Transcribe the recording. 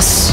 Nossa.